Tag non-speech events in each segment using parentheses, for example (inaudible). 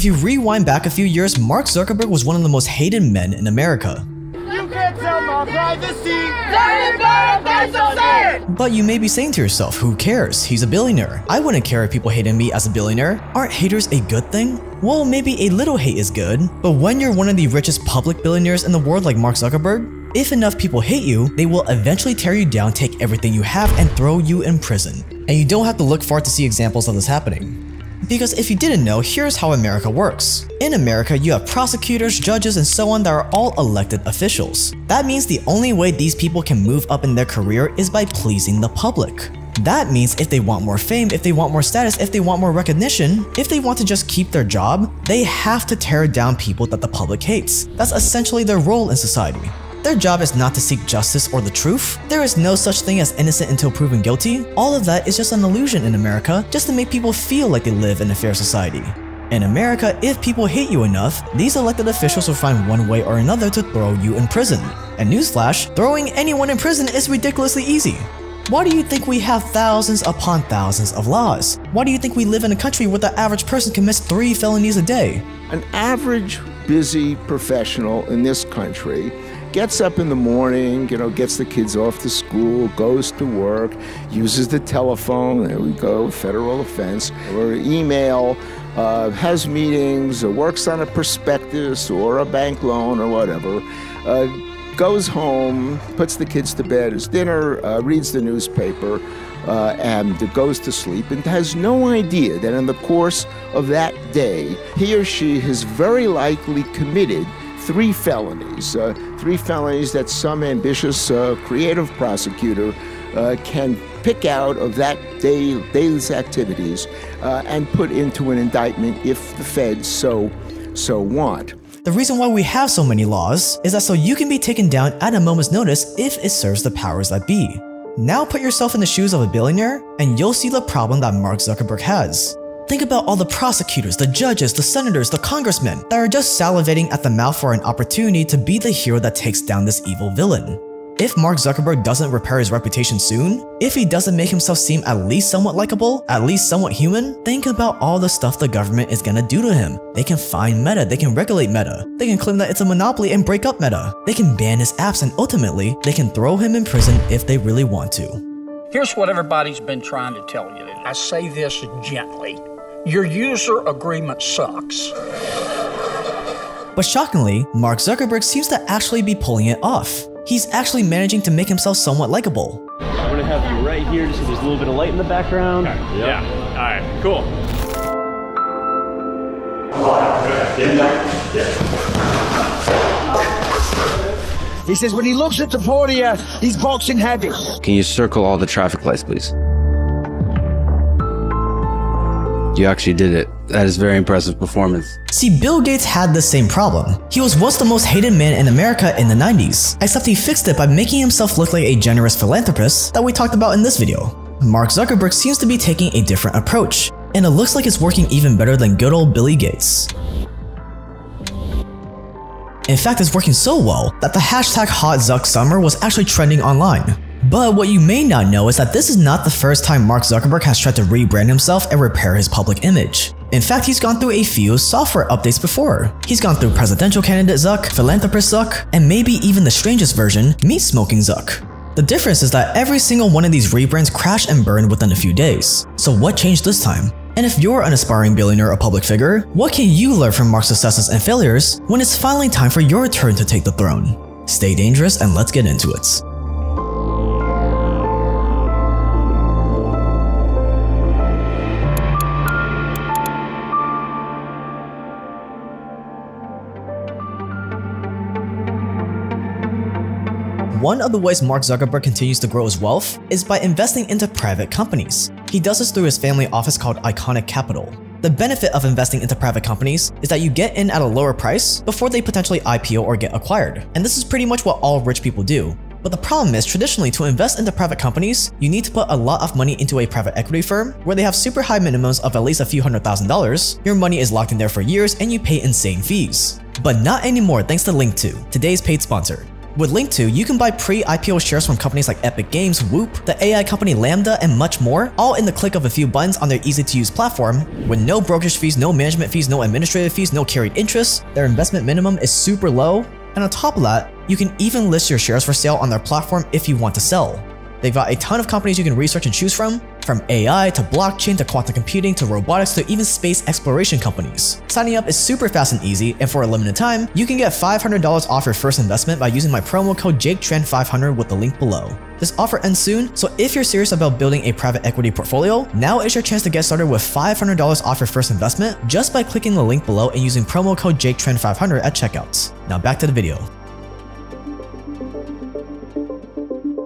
If you rewind back a few years, Mark Zuckerberg was one of the most hated men in America. You can't tell my privacy. But you may be saying to yourself, who cares? He's a billionaire. I wouldn't care if people hated me as a billionaire. Aren't haters a good thing? Well, maybe a little hate is good, but when you're one of the richest public billionaires in the world like Mark Zuckerberg, if enough people hate you, they will eventually tear you down, take everything you have, and throw you in prison. And you don't have to look far to see examples of this happening. Because if you didn't know, here's how America works. In America, you have prosecutors, judges, and so on that are all elected officials. That means the only way these people can move up in their career is by pleasing the public. That means if they want more fame, if they want more status, if they want more recognition, if they want to just keep their job, they have to tear down people that the public hates. That's essentially their role in society. Their job is not to seek justice or the truth. There is no such thing as innocent until proven guilty. All of that is just an illusion in America just to make people feel like they live in a fair society. In America, if people hate you enough, these elected officials will find one way or another to throw you in prison. And newsflash, throwing anyone in prison is ridiculously easy. Why do you think we have thousands upon thousands of laws? Why do you think we live in a country where the average person commits three felonies a day? An average busy professional in this country gets up in the morning, you know, gets the kids off to school, goes to work, uses the telephone, there we go, federal offense, or email, uh, has meetings, or works on a prospectus or a bank loan or whatever. Uh, goes home, puts the kids to bed, has dinner, uh, reads the newspaper, uh, and goes to sleep, and has no idea that in the course of that day, he or she has very likely committed three felonies, uh, three felonies that some ambitious, uh, creative prosecutor uh, can pick out of that day, day's activities uh, and put into an indictment if the feds so so want. The reason why we have so many laws is that so you can be taken down at a moment's notice if it serves the powers that be. Now put yourself in the shoes of a billionaire, and you'll see the problem that Mark Zuckerberg has. Think about all the prosecutors, the judges, the senators, the congressmen that are just salivating at the mouth for an opportunity to be the hero that takes down this evil villain. If Mark Zuckerberg doesn't repair his reputation soon, if he doesn't make himself seem at least somewhat likable, at least somewhat human, think about all the stuff the government is gonna do to him. They can fine Meta, they can regulate Meta, they can claim that it's a monopoly and break up Meta, they can ban his apps and ultimately, they can throw him in prison if they really want to. Here's what everybody's been trying to tell you. I say this gently. Your user agreement sucks. But shockingly, Mark Zuckerberg seems to actually be pulling it off. He's actually managing to make himself somewhat likable. I'm gonna have you right here just so there's a little bit of light in the background. Okay. Yep. Yeah. All right. Cool. He says when he looks at the four of he's boxing heavy. Can you circle all the traffic lights, please? You actually did it. That is very impressive performance. See, Bill Gates had the same problem. He was once the most hated man in America in the 90s, except he fixed it by making himself look like a generous philanthropist that we talked about in this video. Mark Zuckerberg seems to be taking a different approach, and it looks like it's working even better than good old Billy Gates. In fact, it's working so well that the hashtag HotZuckSummer was actually trending online. But what you may not know is that this is not the first time Mark Zuckerberg has tried to rebrand himself and repair his public image. In fact, he's gone through a few software updates before. He's gone through presidential candidate Zuck, philanthropist Zuck, and maybe even the strangest version, meat smoking Zuck. The difference is that every single one of these rebrands crashed and burned within a few days. So what changed this time? And if you're an aspiring billionaire or public figure, what can you learn from Mark's successes and failures when it's finally time for your turn to take the throne? Stay dangerous and let's get into it. One of the ways Mark Zuckerberg continues to grow his wealth is by investing into private companies. He does this through his family office called Iconiq Capital. The benefit of investing into private companies is that you get in at a lower price before they potentially IPO or get acquired. And this is pretty much what all rich people do. But the problem is, traditionally, to invest into private companies, you need to put a lot of money into a private equity firm where they have super high minimums of at least a few hundred thousand dollars, your money is locked in there for years, and you pay insane fees. But not anymore thanks to Linqto, today's paid sponsor. With Linqto, you can buy pre-IPO shares from companies like Epic Games, Whoop, the AI company Lambda, and much more, all in the click of a few buttons on their easy-to-use platform, with no brokerage fees, no management fees, no administrative fees, no carried interest, their investment minimum is super low, and on top of that, you can even list your shares for sale on their platform if you want to sell. They've got a ton of companies you can research and choose from, from AI to blockchain to quantum computing to robotics to even space exploration companies. Signing up is super fast and easy, and for a limited time, you can get $500 off your first investment by using my promo code JakeTran500 with the link below. This offer ends soon, so if you're serious about building a private equity portfolio, now is your chance to get started with $500 off your first investment just by clicking the link below and using promo code JakeTran500 at checkouts. Now back to the video.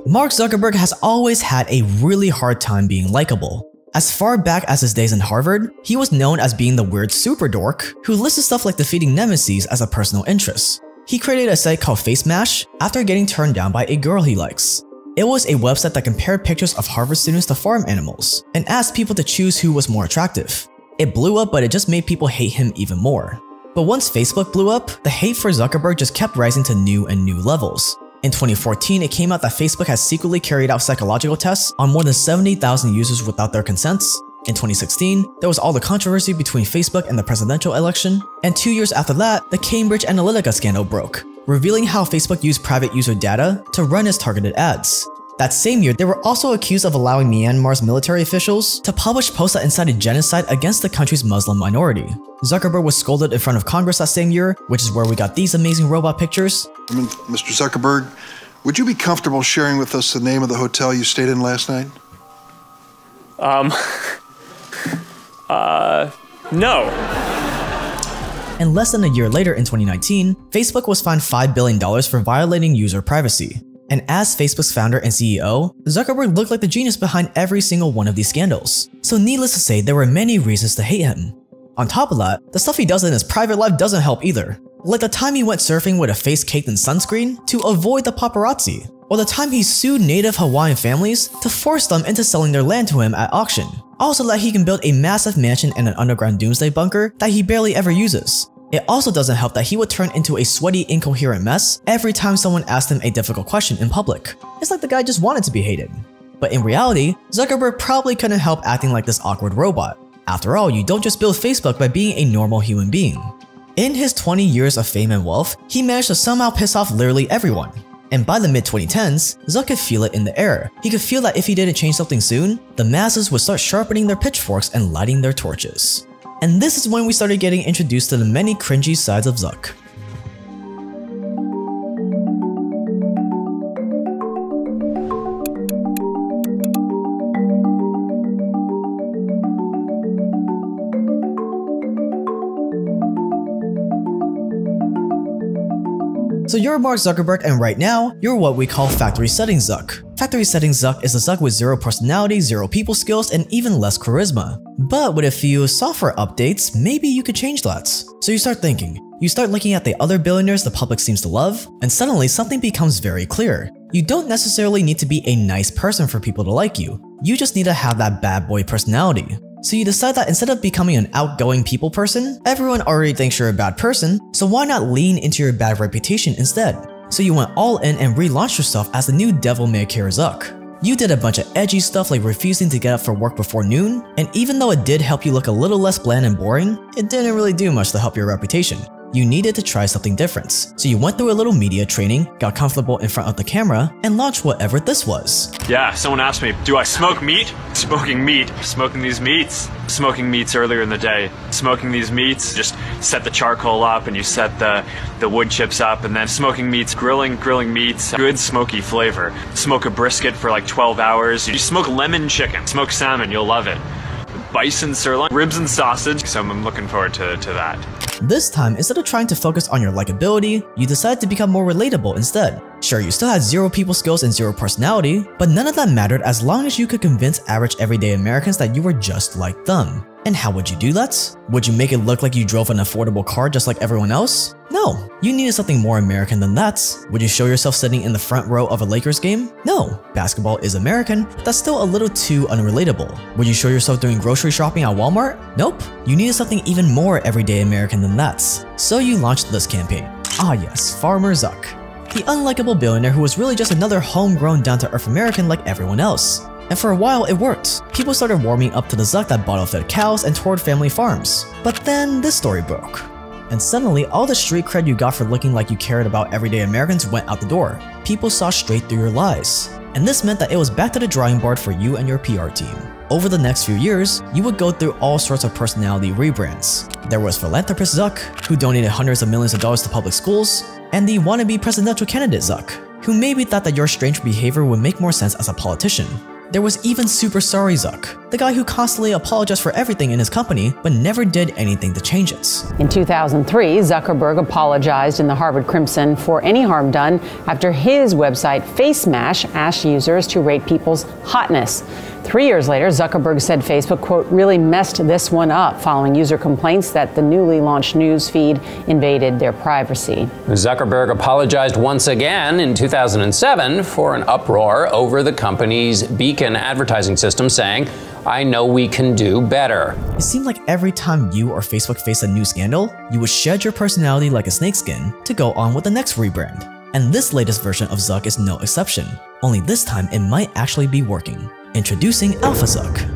Mark Zuckerberg has always had a really hard time being likable. As far back as his days in Harvard, he was known as being the weird super dork who listed stuff like defeating nemesis as a personal interest. He created a site called FaceMash after getting turned down by a girl he likes. It was a website that compared pictures of Harvard students to farm animals and asked people to choose who was more attractive. It blew up, but it just made people hate him even more. But once Facebook blew up, the hate for Zuckerberg just kept rising to new and new levels. In 2014, it came out that Facebook has secretly carried out psychological tests on more than 70,000 users without their consents. In 2016, there was all the controversy between Facebook and the presidential election. And two years after that, the Cambridge Analytica scandal broke, revealing how Facebook used private user data to run its targeted ads. That same year, they were also accused of allowing Myanmar's military officials to publish posts that incited genocide against the country's Muslim minority. Zuckerberg was scolded in front of Congress that same year, which is where we got these amazing robot pictures. Mr. Zuckerberg, would you be comfortable sharing with us the name of the hotel you stayed in last night? Um, (laughs) uh, no. And less than a year later in 2019, Facebook was fined $5 billion for violating user privacy. And as Facebook's founder and CEO, Zuckerberg looked like the genius behind every single one of these scandals. So needless to say, there were many reasons to hate him. On top of that, the stuff he does in his private life doesn't help either. Like the time he went surfing with a face caked in sunscreen to avoid the paparazzi, or the time he sued native Hawaiian families to force them into selling their land to him at auction, also that he can build a massive mansion and an underground doomsday bunker that he barely ever uses. It also doesn't help that he would turn into a sweaty, incoherent mess every time someone asked him a difficult question in public. It's like the guy just wanted to be hated. But in reality, Zuckerberg probably couldn't help acting like this awkward robot. After all, you don't just build Facebook by being a normal human being. In his 20 years of fame and wealth, he managed to somehow piss off literally everyone. And by the mid 2010s, Zuck could feel it in the air. He could feel that if he didn't change something soon, the masses would start sharpening their pitchforks and lighting their torches. And this is when we started getting introduced to the many cringy sides of Zuck. So you're Mark Zuckerberg and right now, you're what we call factory setting Zuck. Factory setting Zuck is a Zuck with zero personality, zero people skills, and even less charisma. But with a few software updates, maybe you could change that. So you start thinking, you start looking at the other billionaires the public seems to love, and suddenly something becomes very clear. You don't necessarily need to be a nice person for people to like you. You just need to have that bad boy personality. So you decide that instead of becoming an outgoing people person, everyone already thinks you're a bad person, so why not lean into your bad reputation instead? So you went all in and relaunched yourself as the new Devil May Cry Zuck. You did a bunch of edgy stuff like refusing to get up for work before noon, and even though it did help you look a little less bland and boring, it didn't really do much to help your reputation you needed to try something different. So you went through a little media training, got comfortable in front of the camera, and launched whatever this was. Yeah, someone asked me, do I smoke meat? Smoking meat. Smoking these meats. Smoking meats earlier in the day. Smoking these meats, just set the charcoal up and you set the, the wood chips up and then smoking meats, grilling, grilling meats, good smoky flavor. Smoke a brisket for like 12 hours. You smoke lemon chicken, smoke salmon, you'll love it bison sirloin, ribs and sausage, so I'm looking forward to, to that. This time, instead of trying to focus on your likability, you decided to become more relatable instead. Sure, you still had zero people skills and zero personality, but none of that mattered as long as you could convince average everyday Americans that you were just like them. And how would you do that? Would you make it look like you drove an affordable car just like everyone else? No, you needed something more American than that. Would you show yourself sitting in the front row of a Lakers game? No, basketball is American, but that's still a little too unrelatable. Would you show yourself doing grocery shopping at Walmart? Nope, you needed something even more everyday American than that. So you launched this campaign. Ah yes, Farmer Zuck. the unlikable billionaire who was really just another homegrown down-to-earth American like everyone else. And for a while, it worked. People started warming up to the Zuck that bottle-fed cows and toured family farms. But then this story broke. And suddenly, all the street cred you got for looking like you cared about everyday Americans went out the door. People saw straight through your lies. And this meant that it was back to the drawing board for you and your PR team. Over the next few years, you would go through all sorts of personality rebrands. There was philanthropist Zuck, who donated hundreds of millions of dollars to public schools, and the wannabe presidential candidate Zuck, who maybe thought that your strange behavior would make more sense as a politician. There was even Super Sorry Zuck, the guy who constantly apologized for everything in his company but never did anything to change it. In 2003, Zuckerberg apologized in the Harvard Crimson for any harm done after his website FaceMash asked users to rate people's hotness. Three years later, Zuckerberg said Facebook, quote, really messed this one up following user complaints that the newly launched news feed invaded their privacy. Zuckerberg apologized once again in 2007 for an uproar over the company's beacon advertising system, saying, I know we can do better. It seemed like every time you or Facebook faced a new scandal, you would shed your personality like a snakeskin to go on with the next rebrand. And this latest version of Zuck is no exception, only this time it might actually be working. Introducing AlphaZuck.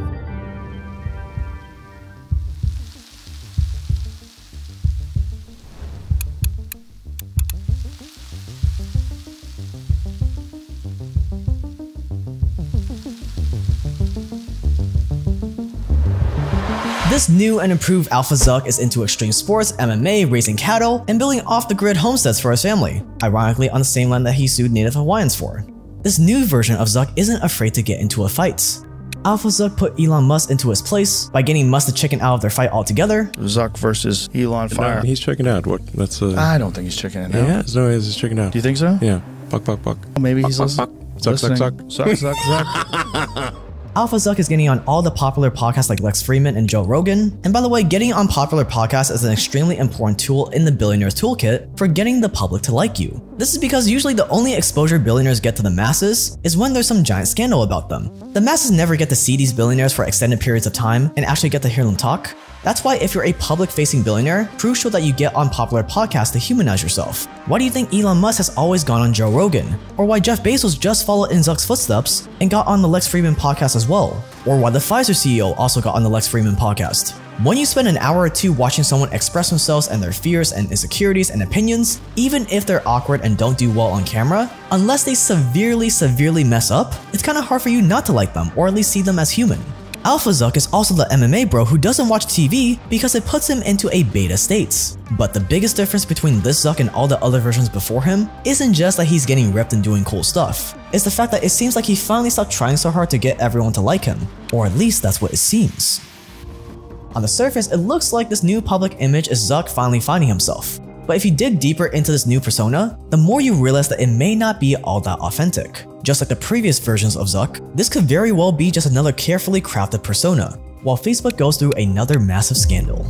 This new and improved Alpha Zuck is into extreme sports, MMA, raising cattle, and building off-the-grid homesteads for his family, ironically on the same land that he sued Native Hawaiians for. This new version of Zuck isn't afraid to get into a fight. Alpha Zuck put Elon Musk into his place by getting Musk to chicken out of their fight altogether. Zuck versus Elon Fire. No, he's checking out. What? That's uh, I don't think he's checking it out. Yeah, no, he's checking out. Do you think so? Yeah. Buck, buck, buck. Well, maybe he's buck, listening. buck, buck. Suck, suck, suck. Suck, suck, (laughs) suck. AlphaZuck is getting on all the popular podcasts like Lex Fridman and Joe Rogan. And by the way, getting on popular podcasts is an extremely important tool in the billionaire's toolkit for getting the public to like you. This is because usually the only exposure billionaires get to the masses is when there's some giant scandal about them. The masses never get to see these billionaires for extended periods of time and actually get to hear them talk. That's why if you're a public-facing billionaire, crucial that you get on popular podcasts to humanize yourself. Why do you think Elon Musk has always gone on Joe Rogan? Or why Jeff Bezos just followed in Zuck's footsteps and got on the Lex Fridman podcast as well? Or why the Pfizer CEO also got on the Lex Fridman podcast? When you spend an hour or two watching someone express themselves and their fears and insecurities and opinions, even if they're awkward and don't do well on camera, unless they severely, severely mess up, it's kinda hard for you not to like them or at least see them as human. AlphaZuck is also the MMA bro who doesn't watch TV because it puts him into a beta state. But the biggest difference between this Zuck and all the other versions before him isn't just that he's getting ripped and doing cool stuff. It's the fact that it seems like he finally stopped trying so hard to get everyone to like him. Or at least that's what it seems. On the surface, it looks like this new public image is Zuck finally finding himself. But if you dig deeper into this new persona, the more you realize that it may not be all that authentic. Just like the previous versions of Zuck, this could very well be just another carefully crafted persona, while Facebook goes through another massive scandal.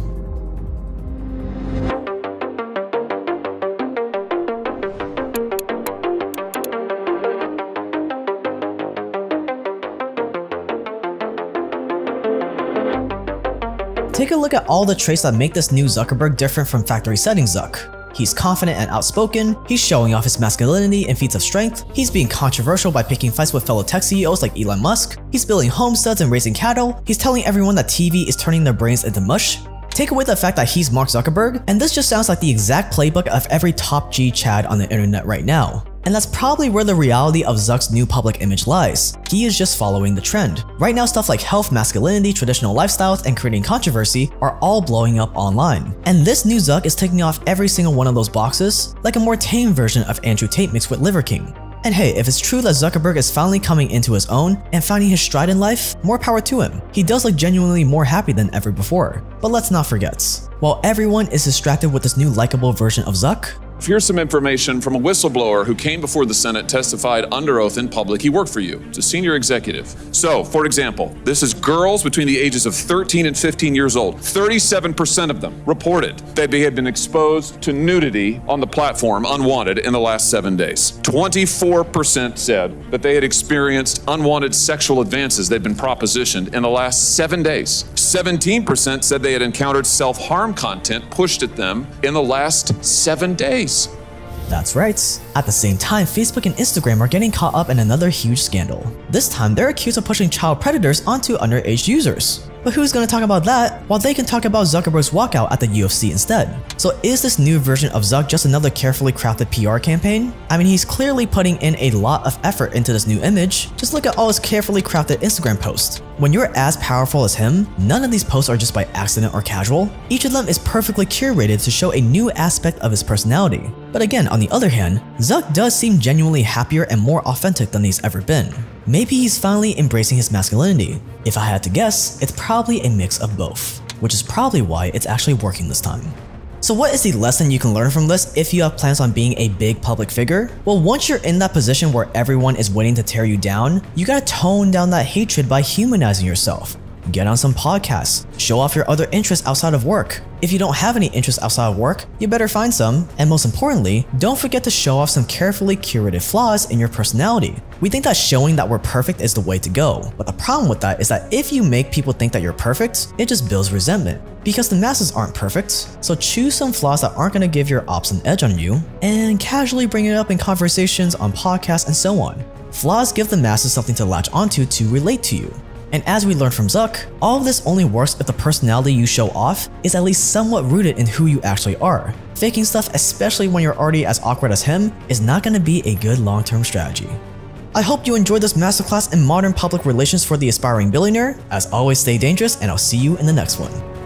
Look at all the traits that make this new Zuckerberg different from factory setting Zuck. He's confident and outspoken, he's showing off his masculinity and feats of strength, he's being controversial by picking fights with fellow tech CEOs like Elon Musk, he's building homesteads and raising cattle, he's telling everyone that TV is turning their brains into mush. Take away the fact that he's Mark Zuckerberg, and this just sounds like the exact playbook of every top G Chad on the internet right now. And that's probably where the reality of Zuck's new public image lies. He is just following the trend. Right now, stuff like health, masculinity, traditional lifestyles, and creating controversy are all blowing up online. And this new Zuck is taking off every single one of those boxes, like a more tame version of Andrew Tate mixed with Liver King. And hey, if it's true that Zuckerberg is finally coming into his own and finding his stride in life, more power to him. He does look genuinely more happy than ever before. But let's not forget, while everyone is distracted with this new likable version of Zuck, Here's some information from a whistleblower who came before the Senate, testified under oath in public. He worked for you. It's a senior executive. So, for example, this is girls between the ages of 13 and 15 years old. 37% of them reported that they had been exposed to nudity on the platform unwanted in the last seven days. 24% said that they had experienced unwanted sexual advances they'd been propositioned in the last seven days. 17% said they had encountered self harm content pushed at them in the last seven days. That's right. At the same time, Facebook and Instagram are getting caught up in another huge scandal. This time, they're accused of pushing child predators onto underage users. But who's gonna talk about that while they can talk about Zuckerberg's walkout at the UFC instead? So is this new version of Zuck just another carefully crafted PR campaign? I mean, he's clearly putting in a lot of effort into this new image. Just look at all his carefully crafted Instagram posts. When you're as powerful as him, none of these posts are just by accident or casual. Each of them is perfectly curated to show a new aspect of his personality. But again, on the other hand, Zuck does seem genuinely happier and more authentic than he's ever been. Maybe he's finally embracing his masculinity. If I had to guess, it's probably a mix of both, which is probably why it's actually working this time. So what is the lesson you can learn from this if you have plans on being a big public figure? Well, once you're in that position where everyone is waiting to tear you down, you gotta tone down that hatred by humanizing yourself. Get on some podcasts, show off your other interests outside of work. If you don't have any interests outside of work, you better find some. And most importantly, don't forget to show off some carefully curated flaws in your personality. We think that showing that we're perfect is the way to go, but the problem with that is that if you make people think that you're perfect, it just builds resentment. Because the masses aren't perfect, so choose some flaws that aren't gonna give your ops an edge on you, and casually bring it up in conversations on podcasts and so on. Flaws give the masses something to latch onto to relate to you. And as we learned from Zuck, all of this only works if the personality you show off is at least somewhat rooted in who you actually are. Faking stuff, especially when you're already as awkward as him, is not gonna be a good long-term strategy. I hope you enjoyed this masterclass in modern public relations for the aspiring billionaire. As always, stay dangerous, and I'll see you in the next one.